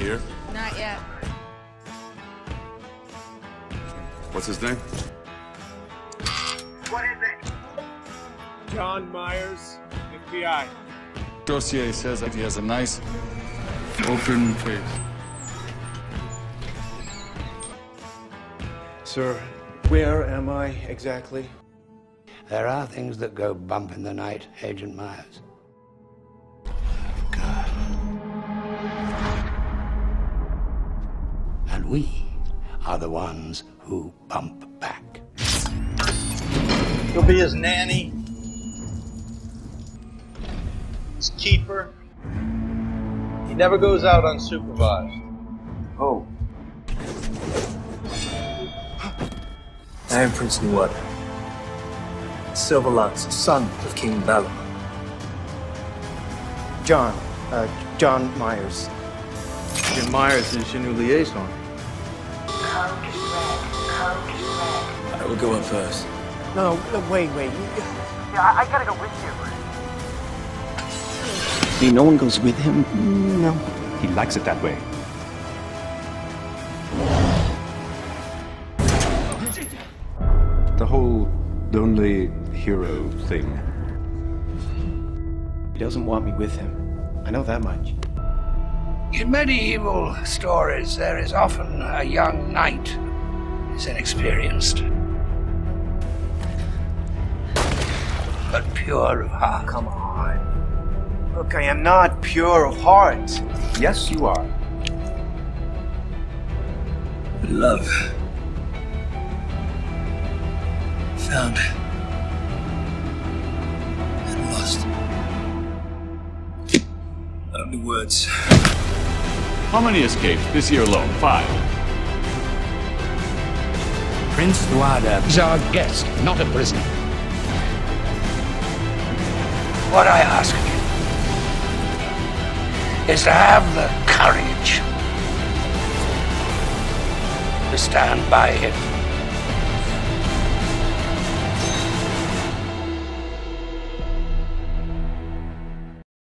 here? Not yet. What's his name? What is it? John Myers, FBI. Dossier says that he has a nice, open face. Sir, where am I exactly? There are things that go bump in the night, Agent Myers. We are the ones who bump back. You'll be his nanny, his keeper. He never goes out unsupervised. Oh, I am Prince Nuada, Silverlance, son of King Balor. John. Uh, John Myers. Agent Myers is your new liaison. Code I will go up first. No, no, wait, wait. Yeah, I, I gotta go with you. See, no one goes with him. Mm, no. He likes it that way. The whole lonely hero thing. He doesn't want me with him. I know that much. In medieval stories, there is often a young knight who is inexperienced, but pure of heart. Come on. Look, I am not pure of heart. Yes, you are. Love. Found. And lost. Only words. How many escaped this year alone? Five. Prince Nuada is our guest, not a prisoner. What I ask of you is to have the courage to stand by him